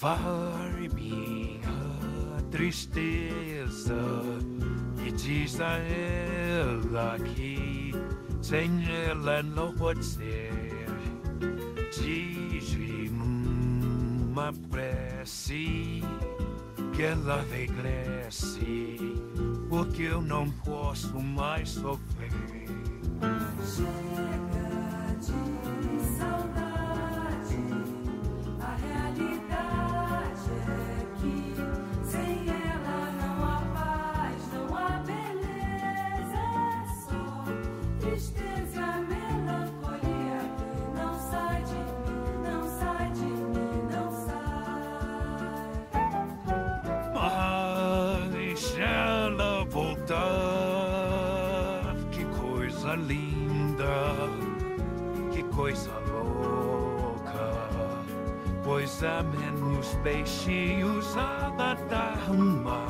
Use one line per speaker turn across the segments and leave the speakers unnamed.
Varre minha tristeza e diz a ela que sem ela não pode ser. Diz-lhe numa prece que ela regresse, porque eu não posso mais sofrer.
Chega de
coisa linda, que coisa louca. Pois há menos peixinhos a nadar no mar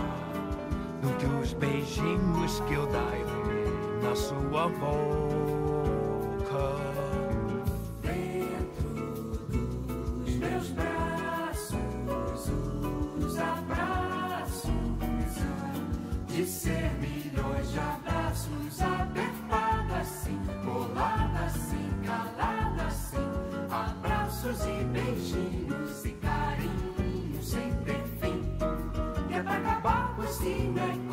do que os beijinhos que eu darei na sua boca.
Dentro dos meus braços, os abraços de ser milhões de abraços, apertado acabar com esse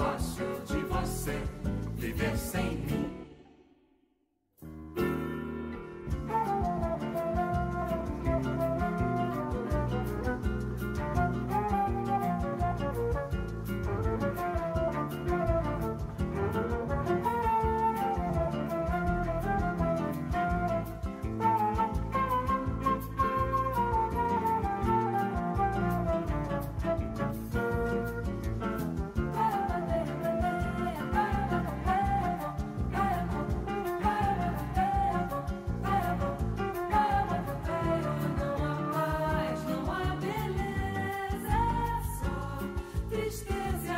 tristeza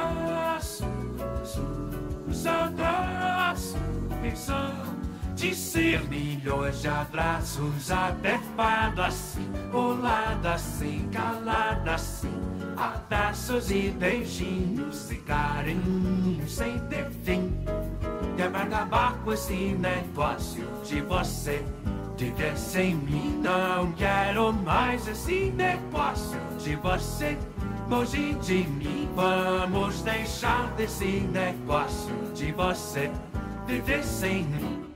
meus braços, os abraços de ser milhões de abraços, apertado assim, colado assim, calado assim, abraços e beijinhos e carinhos sem ter fim. Que acabar com esse negócio de você viver sem mim. Não quero mais esse negócio de você longe de mim. Vamos deixar desse negócio de você viver sem mim.